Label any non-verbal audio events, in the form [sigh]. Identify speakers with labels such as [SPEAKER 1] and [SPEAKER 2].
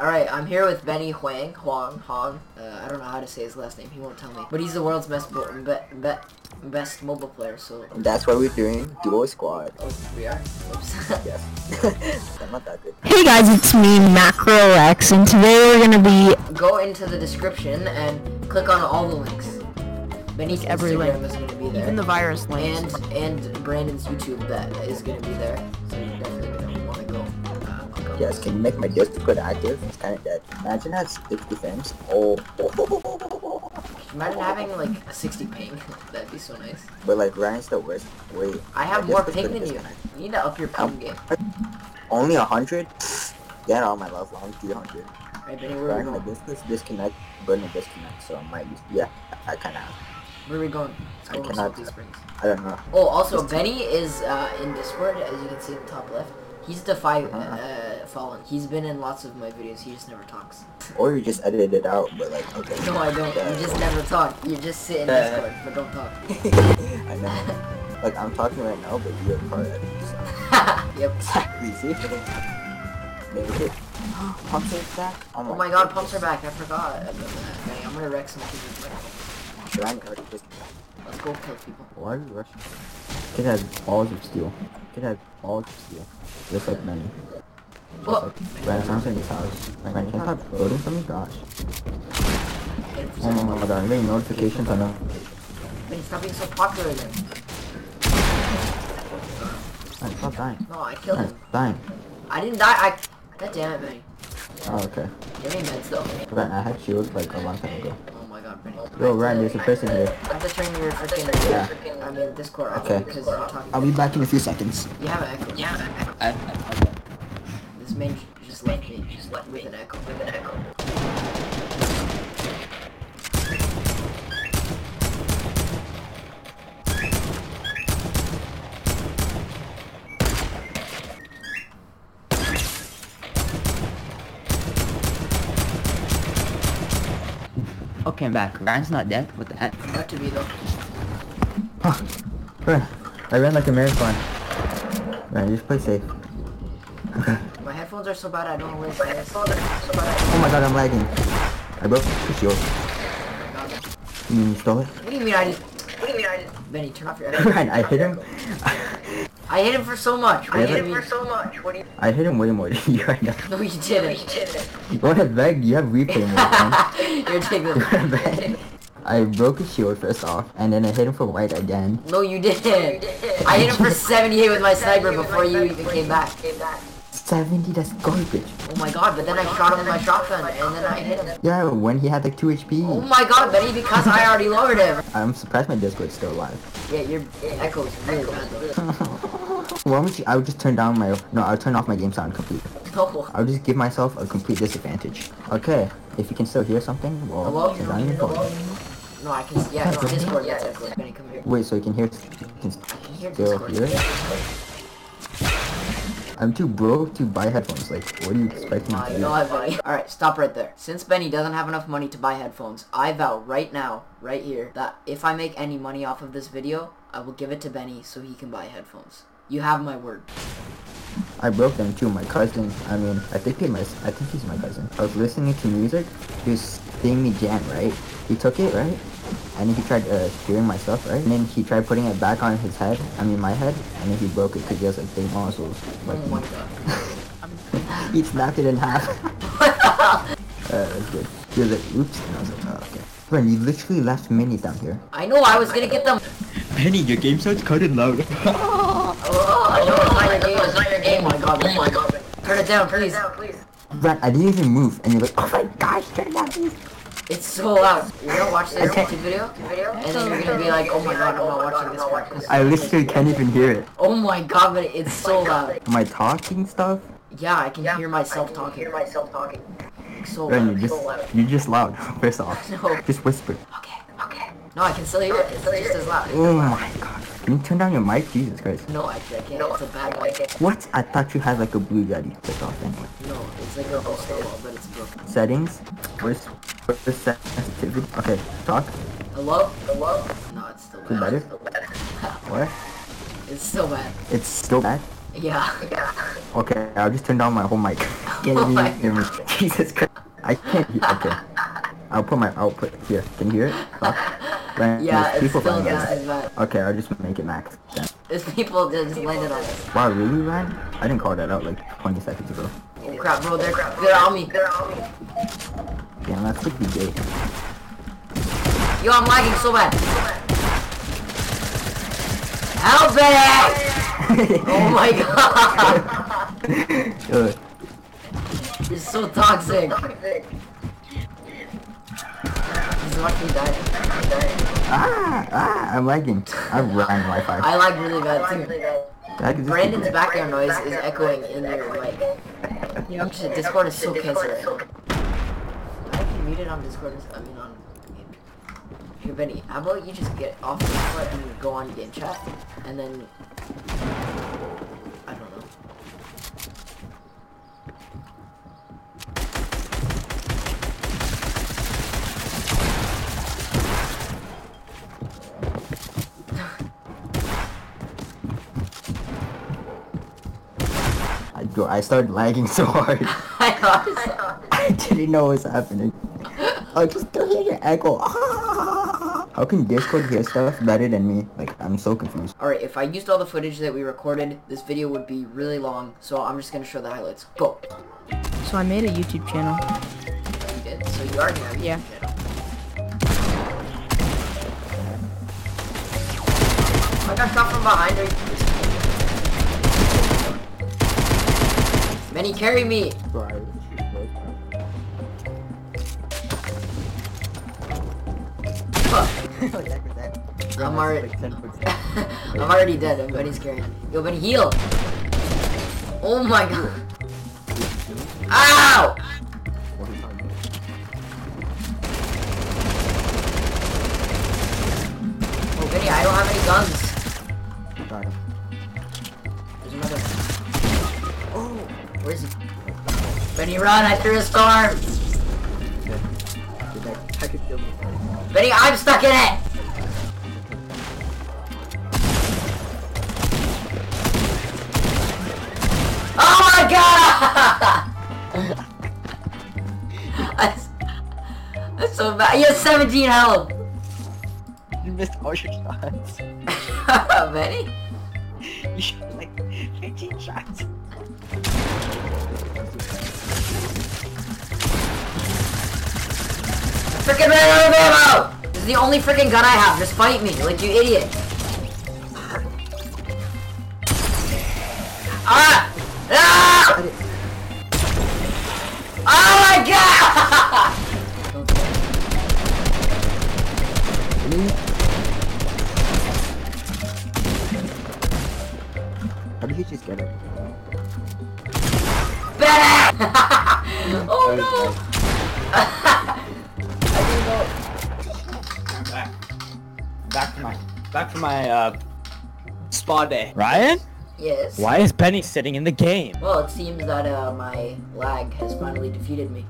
[SPEAKER 1] Alright, I'm here with Benny Huang, Huang, Hong. Uh, I don't know how to say his last name, he won't tell me. But he's the world's best, bo- be- be- best mobile player, so...
[SPEAKER 2] That's why we're doing duo squad.
[SPEAKER 1] Oh, we are? Oops. [laughs]
[SPEAKER 2] Yes. [laughs] I'm not that good.
[SPEAKER 3] Hey guys, it's me, MacroX, and today we're gonna be
[SPEAKER 1] Go into the description and click on all the links. Benny's
[SPEAKER 3] every
[SPEAKER 1] Instagram
[SPEAKER 3] link.
[SPEAKER 1] is gonna be there.
[SPEAKER 3] even the virus links.
[SPEAKER 1] and and Brandon's YouTube that is gonna be there. So
[SPEAKER 2] Yes, can you make my Discord active? It's kind of dead. Imagine that 60 frames. Oh. [laughs]
[SPEAKER 1] Imagine having like a 60 ping. That'd be so nice.
[SPEAKER 2] But like Ryan's the worst. Wait.
[SPEAKER 1] I have more ping than you.
[SPEAKER 2] disconnect.
[SPEAKER 1] You need to up your ping game.
[SPEAKER 2] Only 100? Get all my love long 300.
[SPEAKER 1] Alright, Benny, where are we going?
[SPEAKER 2] Discord's disconnect, gonna disconnect, so I might use. Yeah, I kind of.
[SPEAKER 1] Where are we going? Let's
[SPEAKER 2] I
[SPEAKER 1] go to
[SPEAKER 2] cannot-
[SPEAKER 1] Salty Springs.
[SPEAKER 2] I don't know.
[SPEAKER 1] Oh, also, Benny is uh, in Discord, as you can see in the top left. He's Defy
[SPEAKER 2] Uh-huh.
[SPEAKER 1] uh, Fallen. He's been in lots of my videos. He just never talks.
[SPEAKER 2] Or you just edited it out, but like, okay.
[SPEAKER 1] No, I don't. You just never talk. You just sit in
[SPEAKER 2] Uh.
[SPEAKER 1] Discord, but don't talk. [laughs]
[SPEAKER 2] I know. [laughs] Like, I'm talking right now, but you're part of it. So. [laughs]
[SPEAKER 1] yep.
[SPEAKER 2] Exactly, see? Maybe it. [gasps] Pumps are back?
[SPEAKER 1] Oh my god, pumps are back. I forgot that. I'm gonna wreck some people's microphones.
[SPEAKER 2] Ryan.
[SPEAKER 1] Let's go kill people.
[SPEAKER 2] Why are you rushing? Kid has balls of steel. It has balls of steel. Just like many.
[SPEAKER 1] Oh,
[SPEAKER 2] Ryan, sounds in his house. Ryan, can't stop voting for me? Gosh. Oh
[SPEAKER 1] 80%.
[SPEAKER 2] my god, I'm getting notifications on them.
[SPEAKER 1] Benny, stop being so popular again.
[SPEAKER 2] Ryan, stop dying.
[SPEAKER 1] No, I killed
[SPEAKER 2] Ryan,
[SPEAKER 1] him.
[SPEAKER 2] dying.
[SPEAKER 1] I didn't die. I. God damn it, man.
[SPEAKER 2] Oh, okay.
[SPEAKER 1] Give me meds though.
[SPEAKER 2] Ryan, I had shields like a long time ago.
[SPEAKER 1] Oh my god, Benny.
[SPEAKER 2] Yo, Ryan, there's a person here.
[SPEAKER 1] I have to turn your freaking.
[SPEAKER 2] Yeah.
[SPEAKER 1] I mean, Discord off
[SPEAKER 2] Okay.
[SPEAKER 1] because you're talking.
[SPEAKER 2] I'll be back in a few seconds.
[SPEAKER 1] You have an echo. Yeah.
[SPEAKER 2] I,
[SPEAKER 1] This man just left me. Just left with an echo. With an echo.
[SPEAKER 4] Okay, I'm back. Ryan's not dead. What the heck?
[SPEAKER 1] Got to be though.
[SPEAKER 2] Huh. Ryan, I ran like a marathon. Ryan, just play safe. Okay.
[SPEAKER 1] My headphones are so bad I don't know where my headphones are so bad.
[SPEAKER 2] Oh my god, I'm lagging. I broke it's yours. You mean you stole it?
[SPEAKER 1] What do you mean I just? What do you mean I just? Benny, turn off your echo.
[SPEAKER 2] Ryan, I hit him. [laughs]
[SPEAKER 1] I hit him for so much. What
[SPEAKER 2] I hit him
[SPEAKER 1] mean? so much. What do you?
[SPEAKER 2] I hit him way more than [laughs] you right now.
[SPEAKER 1] No, you didn't. You didn't.
[SPEAKER 2] Go ahead, Veg. You have replay mode. [laughs]
[SPEAKER 1] You're taking
[SPEAKER 2] Go ahead, Veg. I broke his shield first off, and then I hit him for white again.
[SPEAKER 1] No, you didn't. I hit him for 78 with my sniper before you even came back.
[SPEAKER 2] 70, that's garbage.
[SPEAKER 1] Oh my god, but then I shot him with my shotgun and then I hit him.
[SPEAKER 2] Yeah, when he had like 2 HP.
[SPEAKER 1] Oh my god, Benny, because I already lowered him.
[SPEAKER 2] I'm surprised my Discord's still alive.
[SPEAKER 1] Yeah, your echo is really bad [laughs]
[SPEAKER 2] would you, I would just turn down my, no, I'll turn off my game sound completely. Oh.
[SPEAKER 1] No.
[SPEAKER 2] I'll just give myself a complete disadvantage. Okay, if you can still hear something, well,
[SPEAKER 1] Hello?
[SPEAKER 2] turn down your phone.
[SPEAKER 1] No, I can. Yeah, no, Discord gets echo. Benny, come here.
[SPEAKER 2] Wait, so you can hear, you can
[SPEAKER 1] I can hear
[SPEAKER 2] still
[SPEAKER 1] Discord.
[SPEAKER 2] hear it? I'm too broke to buy headphones. Like, what do you expect me to do?
[SPEAKER 1] know what, Benny? Alright, stop right there. Since Benny doesn't have enough money to buy headphones, I vow right now, right here, that if I make any money off of this video, I will give it to Benny so he can buy headphones. You have my word.
[SPEAKER 2] I broke them too. My cousin, I mean, I think he my, I think he's my cousin. I was listening to music. He was singing me jam, right? He took it, right? And then he tried uh, steering my stuff, right? And then he tried putting it back on his head, I mean my head, and then he broke it because he has like big muscles. Like,
[SPEAKER 1] Oh my [laughs] god.
[SPEAKER 2] he snapped it in half. [laughs] [laughs] uh, that's good. He was like, oops, and I was like, oh, okay. Friend, you literally left minis down here.
[SPEAKER 1] I know I was gonna get them.
[SPEAKER 4] Benny, your game sounds coded loud.
[SPEAKER 1] Oh, I know it's not your game. It's not your game. Oh my god. Oh my god. Turn it down, please.
[SPEAKER 2] Friend, I didn't even move, and you're like, oh my gosh, turn it down, please.
[SPEAKER 1] It's so loud. You're gonna watch this YouTube video, and then you're gonna be like, oh my god, I'm not watching this part. 'cause-
[SPEAKER 2] I literally can't even hear it.
[SPEAKER 1] Oh my god, but it's so loud.
[SPEAKER 2] Am I talking stuff?
[SPEAKER 1] Yeah, I can hear myself talking. Hear myself talking. So
[SPEAKER 2] Friend,
[SPEAKER 1] loud.
[SPEAKER 2] you're just, loud you're just loud, first off. [laughs]
[SPEAKER 1] No.
[SPEAKER 2] Just whisper.
[SPEAKER 1] Okay, okay. No, I can still hear it. It's just as loud.
[SPEAKER 2] Oh my god. Can you turn down your mic? Jesus Christ.
[SPEAKER 1] No, actually, I can't. No. It's a bad mic.
[SPEAKER 2] What? I thought you had like a blue yeti. First off, anyway.
[SPEAKER 1] No, it's like a level, but it's broken.
[SPEAKER 2] Settings. Where's, where's the sensitivity? Okay, talk.
[SPEAKER 1] Hello? Hello? No, it's still
[SPEAKER 2] Is it
[SPEAKER 1] bad.
[SPEAKER 2] better?
[SPEAKER 1] It's still bad.
[SPEAKER 2] What?
[SPEAKER 1] It's still bad.
[SPEAKER 2] It's still bad.
[SPEAKER 1] Yeah.
[SPEAKER 2] Okay, I'll just turn down my whole mic. Can [laughs]
[SPEAKER 1] Oh my? [laughs]
[SPEAKER 2] Jesus Christ. I can't hear. Okay. I'll put my output here. Can you hear it? Fuck. Ryan,
[SPEAKER 1] Yeah, it's
[SPEAKER 2] people
[SPEAKER 1] still
[SPEAKER 2] flying
[SPEAKER 1] just as bad.
[SPEAKER 2] Okay, I'll just make it max. then.
[SPEAKER 1] There's people that just landed on us.
[SPEAKER 2] Wow, really, Ryan? I didn't call that out like 20 seconds ago.
[SPEAKER 1] Oh crap, bro, they're, on me. they're on me.
[SPEAKER 2] Damn, that's pretty gay.
[SPEAKER 1] Yo, I'm lagging so bad. Help it! [laughs] Oh my god! [laughs]
[SPEAKER 2] Ugh.
[SPEAKER 1] You're so toxic. He's watching me die.
[SPEAKER 2] ah, ah, I'm lagging. I ran Wi-Fi.
[SPEAKER 1] I lag really bad too.
[SPEAKER 2] That is just
[SPEAKER 1] Brandon's background noise is echoing in your mic. Yeah, shit, Discord is so cancerous. I can mute it on Discord. I mean on. Here, Benny, how about you just get off Discord and go on game chat, and then I don't know.
[SPEAKER 2] I, go, I started lagging [laughs] so hard.
[SPEAKER 1] I know.
[SPEAKER 2] I didn't know what was happening. I just still hear your echo. [laughs] How can Discord hear stuff better than me? Like, I'm so confused.
[SPEAKER 1] Alright, if I used all the footage that we recorded, this video would be really long, so I'm just gonna show the highlights. Go!
[SPEAKER 3] So I made a YouTube channel.
[SPEAKER 1] You did? So you already have a
[SPEAKER 3] Yeah.
[SPEAKER 1] YouTube channel. I got shot from behind Benny, carry me! Fuck. [laughs] I'm already- [laughs] I'm already dead, and Benny's carrying. Yo, Benny, heal! Oh my god! Ow! Oh, Benny, I don't have any guns. Where is he? Benny, run! I threw a storm.
[SPEAKER 2] I could kill me.
[SPEAKER 1] Benny, I'm stuck in it. Oh my god! [laughs] that's, so bad. He has 17 health.
[SPEAKER 5] You missed all your shots. [laughs]
[SPEAKER 1] Benny? [laughs]
[SPEAKER 5] You like [laughs] 15 shots.
[SPEAKER 1] Freaking ran out of ammo! This is the only freaking gun I have. Just fight me, like you idiot.
[SPEAKER 2] How did he just get it?
[SPEAKER 1] Benny! [laughs] oh no! [laughs] I didn't know.
[SPEAKER 5] Back. Back to my, back to my, uh, spa day. Ryan?
[SPEAKER 1] Yes.
[SPEAKER 5] Why is Benny sitting in the game?
[SPEAKER 1] Well, it seems that uh, my lag has finally defeated me.